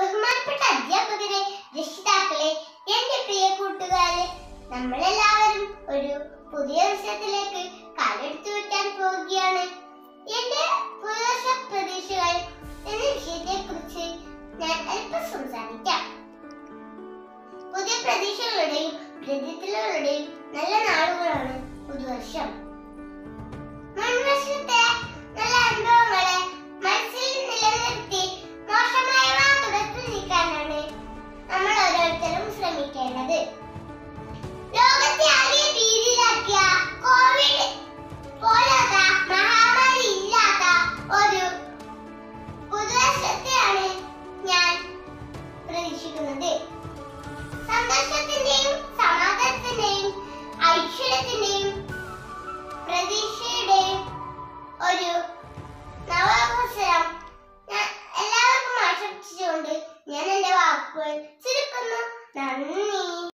ബഹുമാനപ്പെട്ട അധ്യാപകരെ രക്ഷിതാക്കളെ എന്റെ പ്രിയ കൂട്ടുകാരെ നമ്മളെല്ലാവരും ഒരു പുതിയ വിഷയത്തിലേക്ക് കാലെടുത്തു വെക്കാൻ പോവുകയാണ്. എന്റെ പുതുവർഷ പ്രതീക്ഷകൾ എന്ന വിഷയത്തെ കുറിച്ച് ഞാൻ അല്പം സംസാരിക്കാം. പുതിയ പ്രതീക്ഷകളുടെയും പ്രതിഫലങ്ങളുടെയും നല്ല പ്രതീക്ഷിക്കുന്നത് സന്തോഷത്തിന്റെയും സമാധാനത്തിന്റെയും ഐശ്വര്യത്തിന്റെയും പ്രതീക്ഷയുടെയും ഒരു നവവത്സരം ഞാൻ എല്ലാവർക്കും ആശംസിച്ചുകൊണ്ട് ഞാൻ എന്റെ വാക്കുകൾ